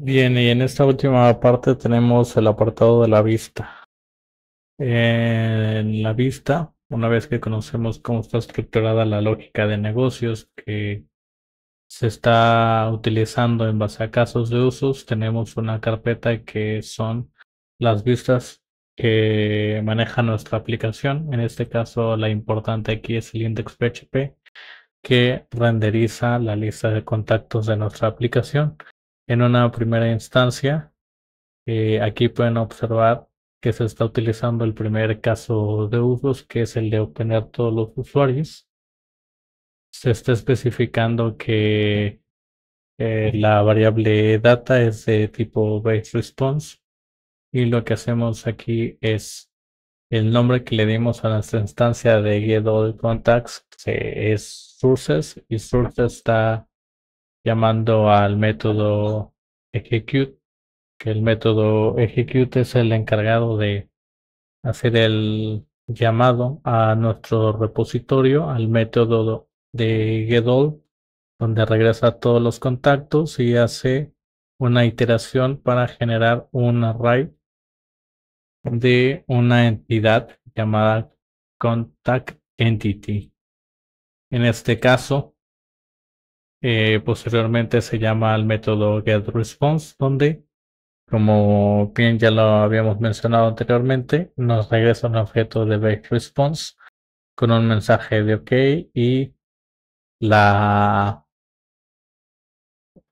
Bien, y en esta última parte tenemos el apartado de la vista. En la vista, una vez que conocemos cómo está estructurada la lógica de negocios que se está utilizando en base a casos de usos, tenemos una carpeta que son las vistas que maneja nuestra aplicación. En este caso, la importante aquí es el index PHP que renderiza la lista de contactos de nuestra aplicación. En una primera instancia, eh, aquí pueden observar que se está utilizando el primer caso de usos, que es el de obtener todos los usuarios. Se está especificando que eh, la variable data es de tipo base response y lo que hacemos aquí es el nombre que le dimos a nuestra instancia de get contacts es sources y sources está llamando al método execute que el método execute es el encargado de hacer el llamado a nuestro repositorio al método de getAll donde regresa todos los contactos y hace una iteración para generar un array de una entidad llamada contact entity. En este caso, eh, posteriormente se llama el método getResponse, donde, como bien ya lo habíamos mencionado anteriormente, nos regresa un objeto de response con un mensaje de OK y la,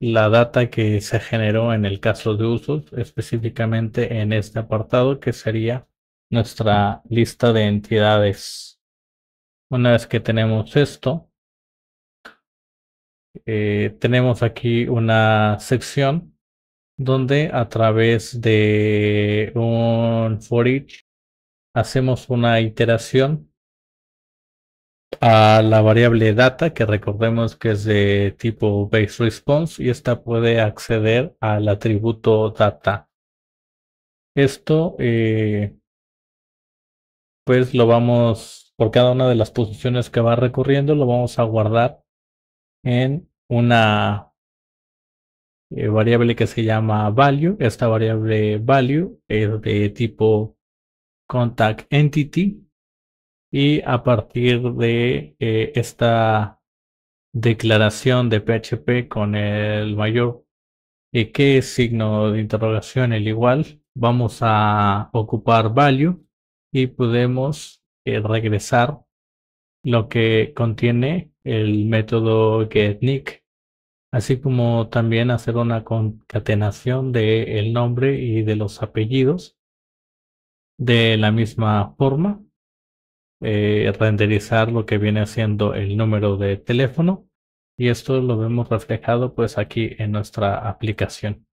la data que se generó en el caso de usos, específicamente en este apartado que sería nuestra lista de entidades. Una vez que tenemos esto, eh, tenemos aquí una sección donde a través de un for each hacemos una iteración a la variable data que recordemos que es de tipo base response y esta puede acceder al atributo data. Esto eh, pues lo vamos por cada una de las posiciones que va recorriendo lo vamos a guardar en una eh, variable que se llama value. Esta variable value es de tipo contact entity y a partir de eh, esta declaración de PHP con el mayor y que signo de interrogación el igual, vamos a ocupar value y podemos eh, regresar lo que contiene el método getNick, así como también hacer una concatenación del nombre y de los apellidos de la misma forma eh, renderizar lo que viene siendo el número de teléfono y esto lo vemos reflejado pues aquí en nuestra aplicación.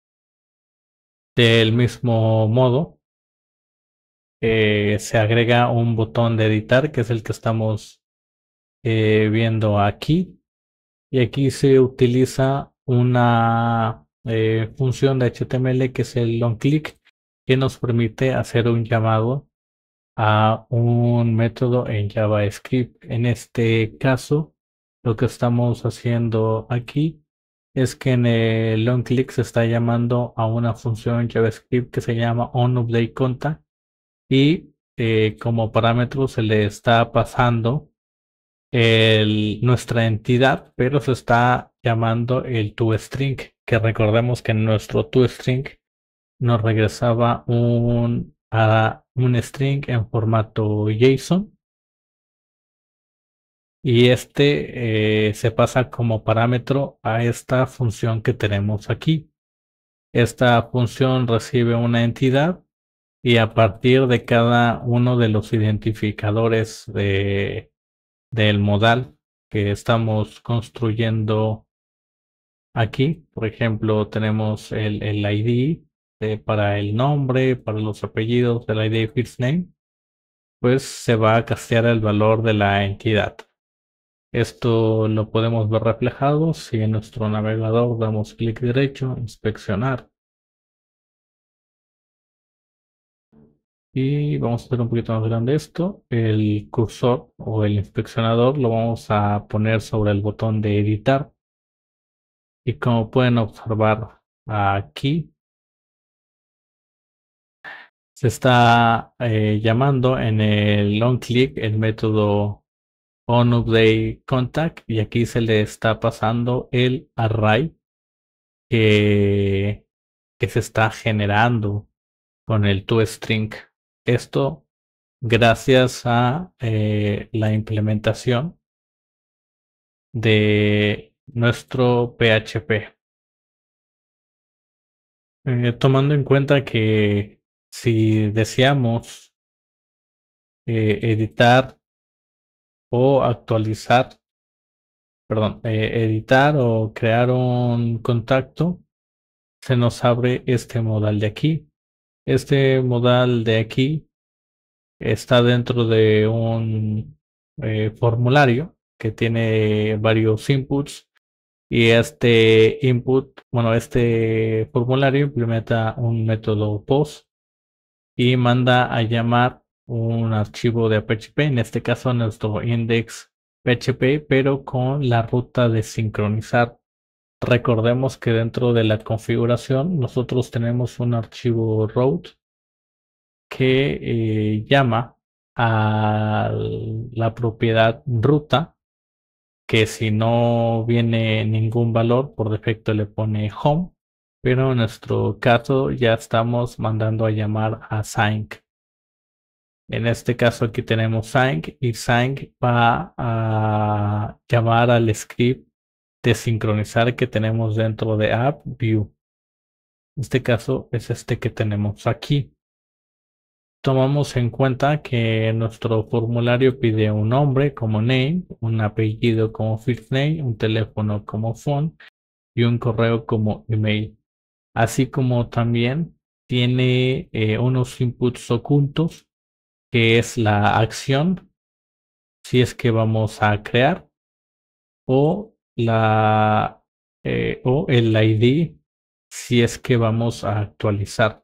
Del mismo modo, eh, se agrega un botón de editar que es el que estamos eh, viendo aquí y aquí se utiliza una función de HTML que es el long click que nos permite hacer un llamado a un método en JavaScript. En este caso, lo que estamos haciendo aquí es que en el long click se está llamando a una función JavaScript que se llama onUpdateContact y eh, como parámetro se le está pasando el, nuestra entidad, pero se está llamando el toString, que recordemos que en nuestro toString nos regresaba un, a un string en formato JSON y este eh, se pasa como parámetro a esta función que tenemos aquí. Esta función recibe una entidad y a partir de cada uno de los identificadores de, del modal que estamos construyendo aquí, por ejemplo, tenemos el, el ID, para el nombre, para los apellidos del ID first name, pues se va a castear el valor de la entidad. Esto lo podemos ver reflejado si en nuestro navegador damos clic derecho, inspeccionar. Y vamos a hacer un poquito más grande esto. El cursor o el inspeccionador lo vamos a poner sobre el botón de editar. Y como pueden observar aquí se está eh, llamando en el long click el método onUpdateContact y aquí se le está pasando el array que, se está generando con el toString. Esto gracias a eh, la implementación de nuestro PHP. Eh, tomando en cuenta que si deseamos eh, editar o actualizar, perdón, editar o crear un contacto, se nos abre este modal de aquí. Este modal de aquí está dentro de un formulario que tiene varios inputs y este input, bueno, este formulario implementa un método post y manda a llamar un archivo de PHP, en este caso nuestro index PHP, pero con la ruta de sincronizar. Recordemos que dentro de la configuración nosotros tenemos un archivo route que eh, llama a la propiedad ruta que si no viene ningún valor, por defecto le pone home, pero en nuestro caso ya estamos mandando a llamar a sync. En este caso aquí tenemos sync y sync va a llamar al script de sincronizar que tenemos dentro de app view. En este caso es este que tenemos aquí tomamos en cuenta que nuestro formulario pide un nombre como name, un apellido como first name, un teléfono como phone y un correo como email. Así como también tiene eh, unos inputs ocultos que es la acción si es que vamos a crear o la eh, o el ID si es que vamos a actualizar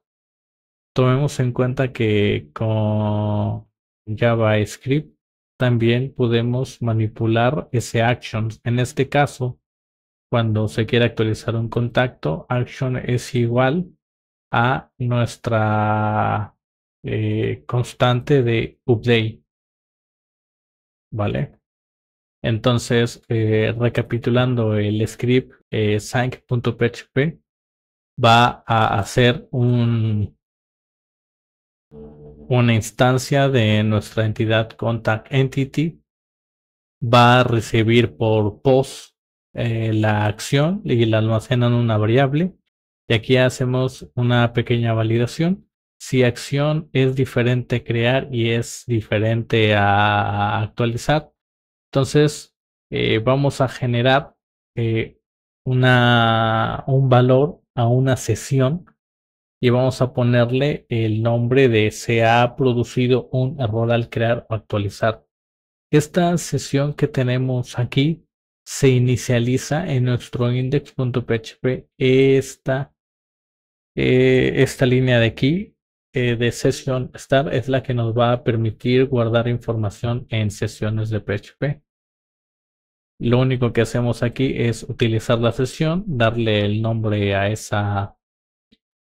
tomemos en cuenta que con JavaScript también podemos manipular ese actions. En este caso, cuando se quiere actualizar un contacto, action es igual a nuestra eh, constante de update. ¿Vale? Entonces, eh, recapitulando el script eh, sync.php va a hacer un una instancia de nuestra entidad contact entity va a recibir por post eh, la acción y la almacena en una variable. Y aquí hacemos una pequeña validación. Si acción es diferente crear y es diferente a actualizar, entonces eh, vamos a generar eh, un valor a una sesión y vamos a ponerle el nombre de se ha producido un error al crear o actualizar. Esta sesión que tenemos aquí se inicializa en nuestro index.php. Esta, eh, esta línea de aquí eh, de sesión start es la que nos va a permitir guardar información en sesiones de PHP. Lo único que hacemos aquí es utilizar la sesión, darle el nombre a esa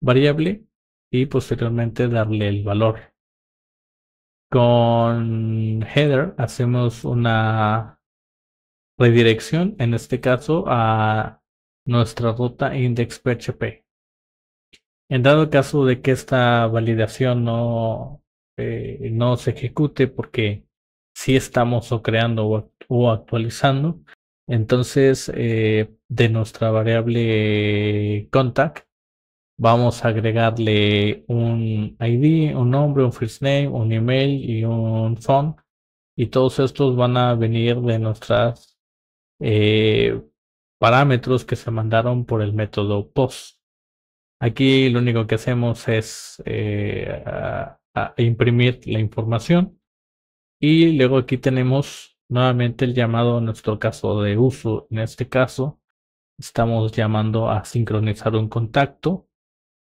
variable y posteriormente darle el valor. Con header hacemos una redirección, en este caso a nuestra ruta index.php. En dado caso de que esta validación no, eh, no se ejecute porque si estamos o creando o, actualizando, entonces eh, de nuestra variable contact vamos a agregarle un ID, un nombre, un first name, un email y un phone. Y todos estos van a venir de nuestras eh, parámetros que se mandaron por el método post. Aquí lo único que hacemos es eh, imprimir la información. Y luego aquí tenemos nuevamente el llamado en nuestro caso de uso. En este caso, estamos llamando a sincronizar un contacto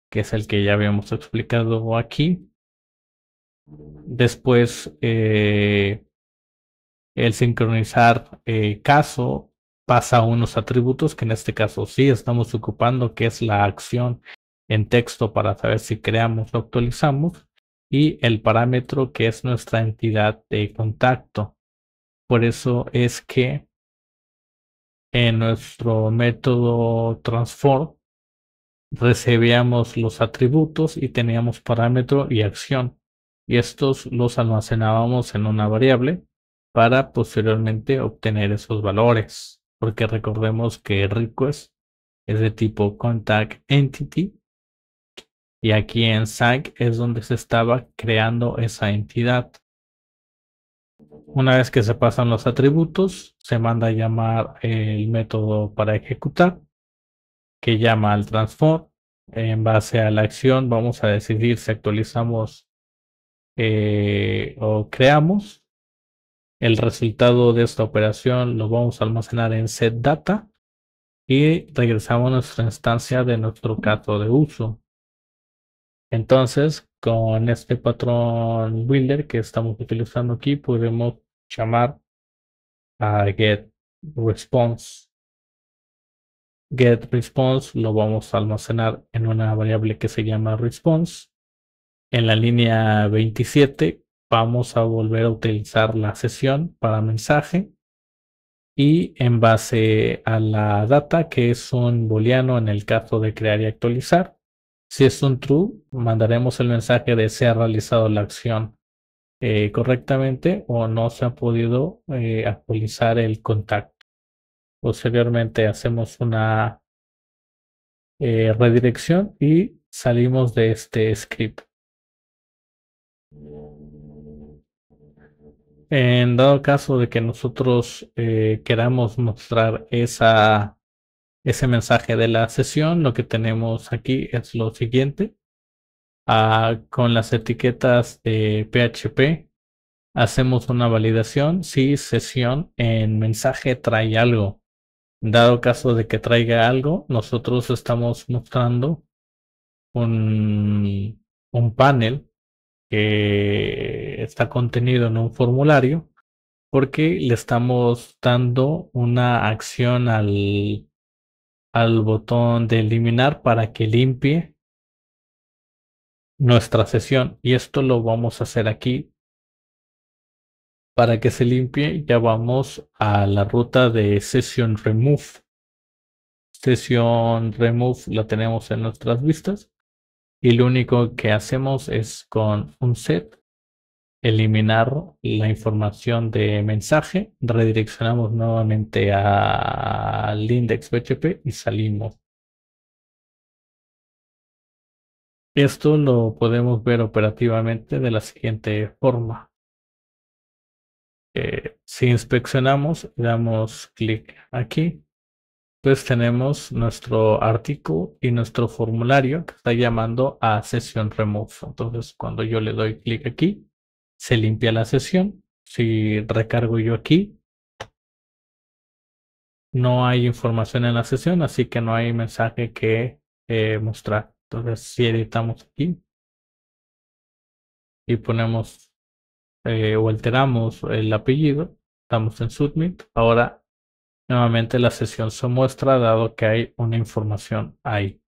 que es el que ya habíamos explicado aquí. Después, eh, el sincronizar eh, caso pasa unos atributos que en este caso sí estamos ocupando, que es la acción en texto para saber si creamos o actualizamos y el parámetro que es nuestra entidad de contacto. Por eso es que en nuestro método transform recibíamos los atributos y teníamos parámetro y acción. Y estos los almacenábamos en una variable para posteriormente obtener esos valores. Porque recordemos que request es de tipo contact entity y aquí en SAG es donde se estaba creando esa entidad. Una vez que se pasan los atributos, se manda a llamar el método para ejecutar, que llama al transform. En base a la acción vamos a decidir si actualizamos eh, o creamos. El resultado de esta operación lo vamos a almacenar en setData y regresamos a nuestra instancia de nuestro caso de uso. Entonces, con este patrón builder que estamos utilizando aquí, podemos llamar a get response. Get response lo vamos a almacenar en una variable que se llama response. En la línea 27 vamos a volver a utilizar la sesión para mensaje y en base a la data que es un booleano en el caso de crear y actualizar si es un true, mandaremos el mensaje de se ha realizado la acción eh, correctamente o no se ha podido eh, actualizar el contacto. Posteriormente hacemos una eh, redirección y salimos de este script. En dado caso de que nosotros queramos mostrar ese mensaje de la sesión, lo que tenemos aquí es lo siguiente. Ah, con las etiquetas de PHP hacemos una validación si sesión en mensaje trae algo. Dado caso de que traiga algo, nosotros estamos mostrando un panel que está contenido en un formulario porque le estamos dando una acción al al botón de eliminar para que limpie nuestra sesión. Y esto lo vamos a hacer aquí. Para que se limpie ya vamos a la ruta de session remove. Session remove la tenemos en nuestras vistas y lo único que hacemos es con un set eliminar la información de mensaje, redireccionamos nuevamente al index PHP y salimos. Esto lo podemos ver operativamente de la siguiente forma. Eh, si inspeccionamos damos clic aquí, pues tenemos nuestro artículo y nuestro formulario que está llamando a session remove. Entonces, cuando yo le doy clic aquí, se limpia la sesión. Si recargo yo aquí, no hay información en la sesión, así que no hay mensaje que eh, mostrar. Entonces, si editamos aquí y ponemos eh, o alteramos el apellido, estamos en Submit. Ahora, nuevamente la sesión se muestra dado que hay una información ahí.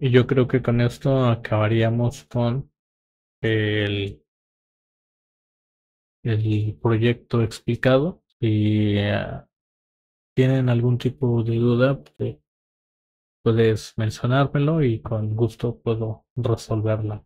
Y yo creo que con esto acabaríamos con el, el proyecto explicado. Si eh, tienen algún tipo de duda, pues, puedes mencionármelo y con gusto puedo resolverla.